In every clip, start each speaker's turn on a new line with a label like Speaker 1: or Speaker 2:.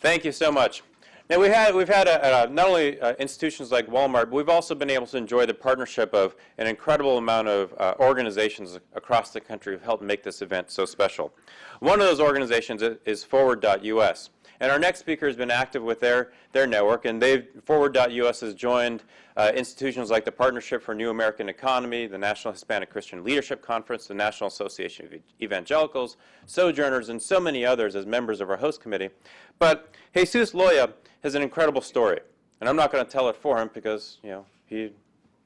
Speaker 1: Thank you so much. Now we had, we've had a, a, not only uh, institutions like Walmart, but we've also been able to enjoy the partnership of an incredible amount of uh, organizations across the country who've helped make this event so special. One of those organizations is Forward.us. And our next speaker has been active with their, their network, and they've, Forward.us has joined uh, institutions like the Partnership for New American Economy, the National Hispanic Christian Leadership Conference, the National Association of Evangelicals, Sojourners, and so many others as members of our host committee. But Jesus Loya has an incredible story, and I'm not going to tell it for him because, you know, he,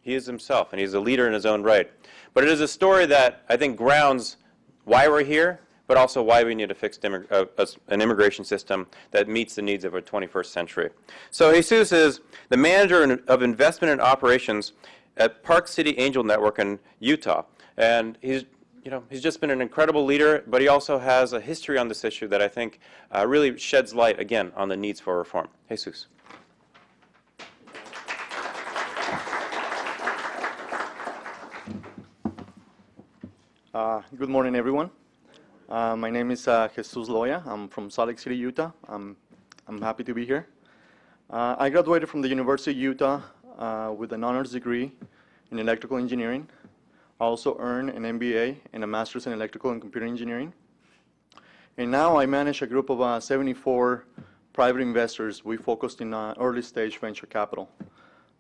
Speaker 1: he is himself, and he's a leader in his own right. But it is a story that I think grounds why we're here but also why we need a fixed uh, an immigration system that meets the needs of a 21st century. So Jesus is the manager of investment and operations at Park City Angel Network in Utah. And he's, you know, he's just been an incredible leader, but he also has a history on this issue that I think uh, really sheds light, again, on the needs for reform. Jesus.
Speaker 2: Uh, good morning, everyone. Uh, my name is uh, Jesus Loya. I'm from Salt Lake City, Utah. I'm, I'm happy to be here. Uh, I graduated from the University of Utah uh, with an honors degree in electrical engineering. I also earned an MBA and a master's in electrical and computer engineering. And now I manage a group of uh, 74 private investors. We focused in uh, early stage venture capital.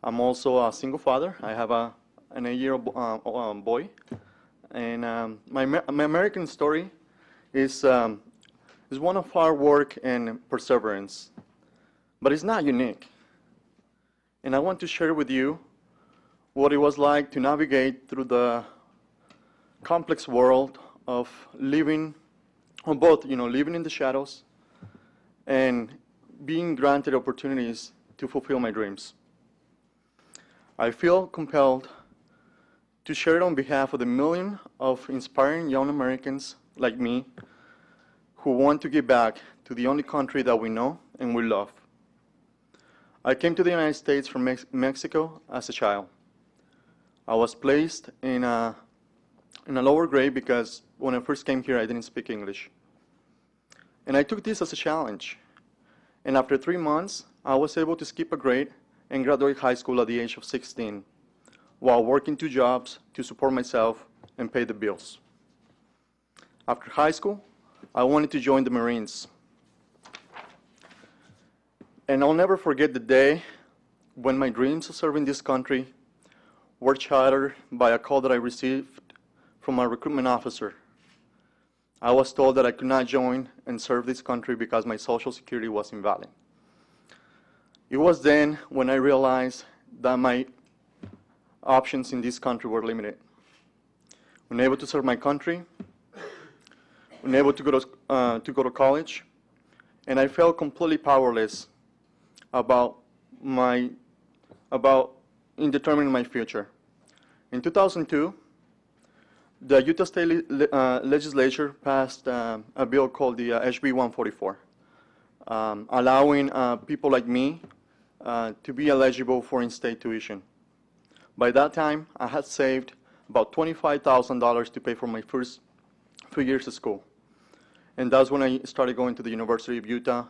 Speaker 2: I'm also a single father. I have a, an eight-year-old boy. And um, my, my American story is, um, is one of hard work and perseverance, but it's not unique. And I want to share with you what it was like to navigate through the complex world of living, on both, you know, living in the shadows and being granted opportunities to fulfill my dreams. I feel compelled to share it on behalf of the million of inspiring young Americans like me who want to give back to the only country that we know and we love. I came to the United States from Mex Mexico as a child. I was placed in a, in a lower grade because when I first came here, I didn't speak English. And I took this as a challenge. And after three months, I was able to skip a grade and graduate high school at the age of 16 while working two jobs to support myself and pay the bills. After high school, I wanted to join the Marines. And I'll never forget the day when my dreams of serving this country were shattered by a call that I received from my recruitment officer. I was told that I could not join and serve this country because my social security was invalid. It was then when I realized that my options in this country were limited. Unable to serve my country, unable to go to, uh, to go to college, and I felt completely powerless about my, about in determining my future. In 2002, the Utah State le uh, Legislature passed uh, a bill called the uh, HB 144, um, allowing uh, people like me uh, to be eligible for in-state tuition. By that time, I had saved about $25,000 to pay for my first three years of school. And that's when I started going to the University of Utah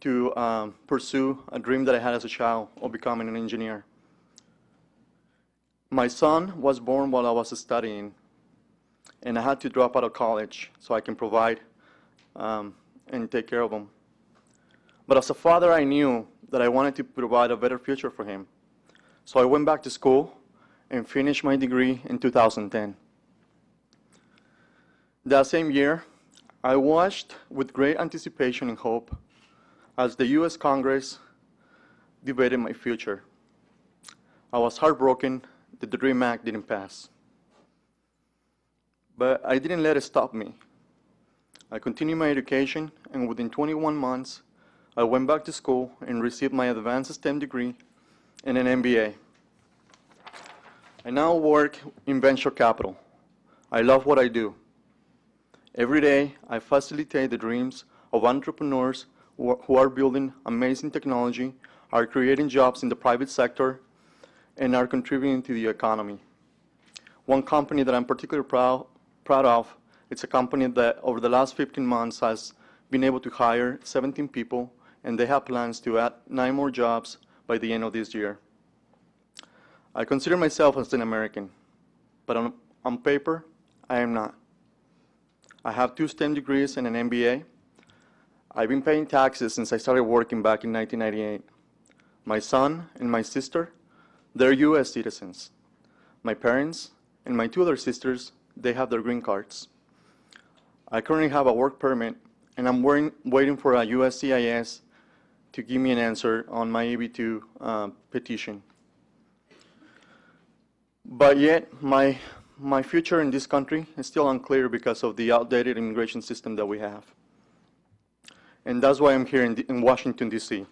Speaker 2: to um, pursue a dream that I had as a child of becoming an engineer. My son was born while I was studying, and I had to drop out of college so I can provide um, and take care of him. But as a father, I knew that I wanted to provide a better future for him. So I went back to school and finished my degree in 2010. That same year, I watched with great anticipation and hope as the U.S. Congress debated my future. I was heartbroken that the DREAM Act didn't pass. But I didn't let it stop me. I continued my education, and within 21 months, I went back to school and received my advanced STEM degree and an MBA. I now work in venture capital. I love what I do. Every day, I facilitate the dreams of entrepreneurs who are building amazing technology, are creating jobs in the private sector, and are contributing to the economy. One company that I'm particularly proud, proud of, it's a company that over the last 15 months has been able to hire 17 people and they have plans to add nine more jobs by the end of this year. I consider myself as an American, but on, on paper, I am not. I have two STEM degrees and an MBA. I've been paying taxes since I started working back in 1998. My son and my sister, they're U.S. citizens. My parents and my two other sisters, they have their green cards. I currently have a work permit, and I'm waiting, for a USCIS to give me an answer on my EB2 uh, petition. But yet, my, my future in this country is still unclear because of the outdated immigration system that we have. And that's why I'm here in, in Washington, D.C.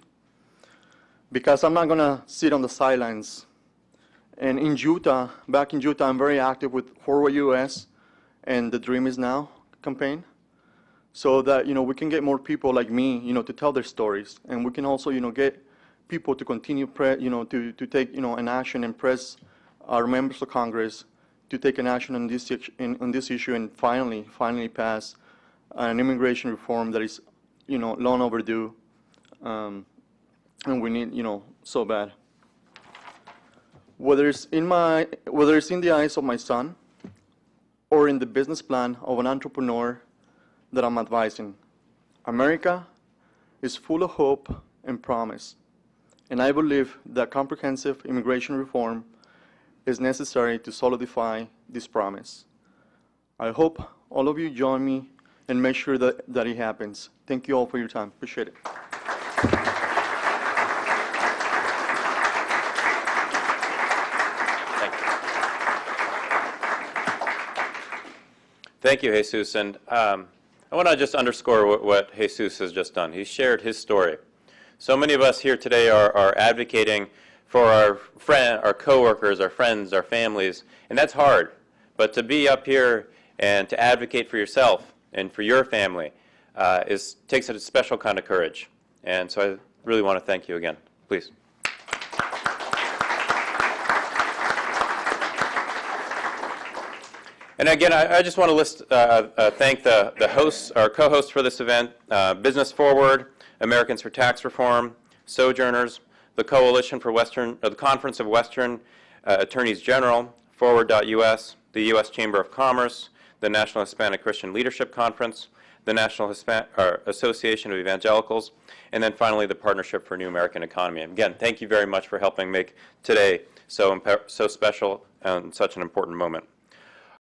Speaker 2: Because I'm not going to sit on the sidelines. And in Utah, back in Utah, I'm very active with Forward US and the Dream Is Now campaign so that you know we can get more people like me you know to tell their stories and we can also you know get people to continue pre- you know to, to take you know an action and press our members of congress to take an action on this in, on this issue and finally finally pass an immigration reform that is you know long overdue um, and we need you know so bad whether it's in my whether it's in the eyes of my son or in the business plan of an entrepreneur that I'm advising. America is full of hope and promise, and I believe that comprehensive immigration reform is necessary to solidify this promise. I hope all of you join me and make sure that, that it happens. Thank you all for your time. Appreciate it.
Speaker 1: Thank you. Thank you, Jesus. And um, I want to just underscore what, what Jesus has just done. He shared his story. So many of us here today are, are advocating for our friend, our coworkers, our friends, our families, and that's hard. But to be up here and to advocate for yourself and for your family uh, is takes a special kind of courage. And so I really want to thank you again. Please. And again, I, I just want to list, uh, uh, thank the, the hosts, our co-hosts for this event, uh, Business Forward, Americans for Tax Reform, Sojourners, the Coalition for Western, the Conference of Western uh, Attorneys General, Forward.us, the U.S. Chamber of Commerce, the National Hispanic Christian Leadership Conference, the National Hispan- Association of Evangelicals, and then finally the Partnership for New American Economy. Again, thank you very much for helping make today so, so special and such an important moment.